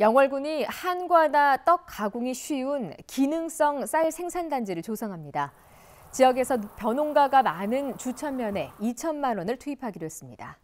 영월군이 한과다 떡 가공이 쉬운 기능성 쌀 생산단지를 조성합니다. 지역에서 벼농가가 많은 주천면에 2천만 원을 투입하기로 했습니다.